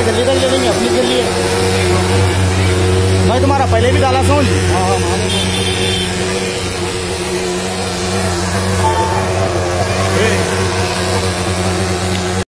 पे गली कर ले लेंगे अपनी के लिए मैं तुम्हारा पहले भी डाला सुन। हाँ हाँ